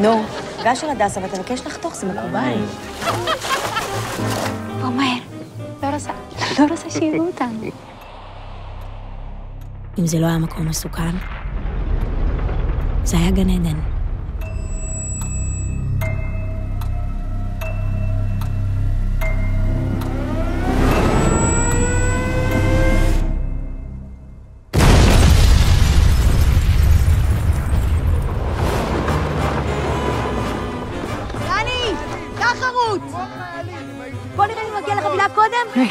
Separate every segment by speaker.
Speaker 1: נו, גש על הדסה ותבקש לחתוך, זה מקובל.
Speaker 2: בוא מהר. לא רוצה, לא רוצה שיראו אותנו.
Speaker 3: אם זה לא היה מקום מסוכן, זה היה גן עדן.
Speaker 1: חרוץ! בוא נראה אם מגיע לחבילה קודם.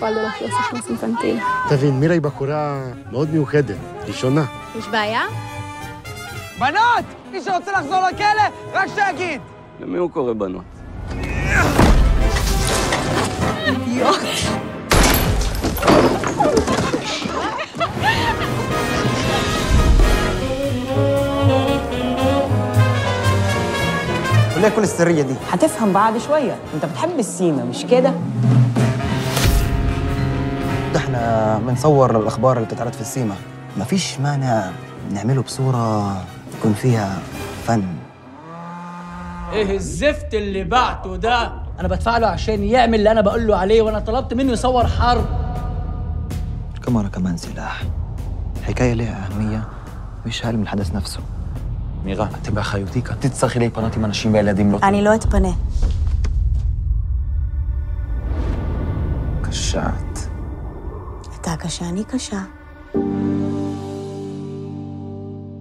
Speaker 2: Cuál de los dos es más infantil.
Speaker 4: תבין, מירה היא בחורה מאוד מיוחדת, היא שונה.
Speaker 1: יש בעיה?
Speaker 5: בנות! מי שרוצה לחזור לכלא, רק שיגיד!
Speaker 6: למי הוא קורא בנות?
Speaker 7: الكل السرية دي.
Speaker 8: هتفهم بعد شوية. انت بتحب السيما مش كده؟
Speaker 7: ده إحنا بنصور الأخبار اللي بتتعرض في السيما. مفيش مانع نعمله بصورة تكون فيها فن.
Speaker 9: إيه الزفت اللي بعته ده؟ أنا بدفع له عشان يعمل اللي أنا بقول له عليه وأنا طلبت منه يصور حرب.
Speaker 7: الكاميرا كمان سلاح. الحكاية ليها أهمية مش هل من الحدث نفسه.
Speaker 10: מירה, אתם באחריותי כאן. תצטרכי להיפנות עם אנשים וילדים לא
Speaker 1: אני לא אתפנה.
Speaker 7: קשת.
Speaker 1: אתה קשה, אני קשה.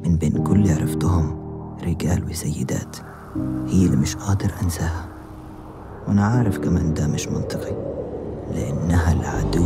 Speaker 7: من بين كل اللي عرفتهم رجال وسيدات هي اللي مش قادر أنساها وأنا عارف كمان ده مش منطقي لأنها العدو صح؟